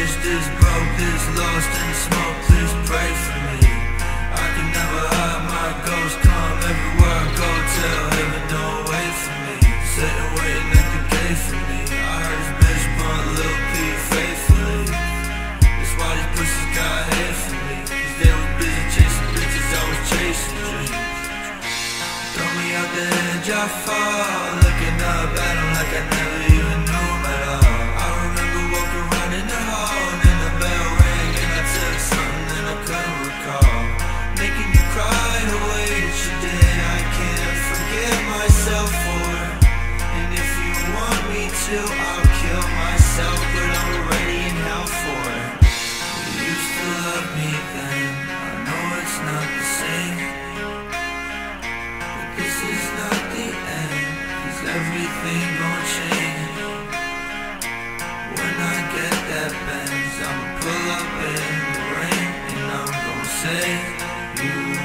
selfish, this broke, this lost in smoke, please pray for me. I can never hide my ghost, come everywhere I go, tell heaven don't wait for me. Sitting waiting at the gate for me. I heard this bitch blunt, Lil Peep faithfully. That's why these pussies got hate for me. Cause they was busy chasing bitches, I was chasing dreams. Throw me out the edge, I fall. Looking up at them like I never weapons I'ma pull up in the rain And I'm gonna say you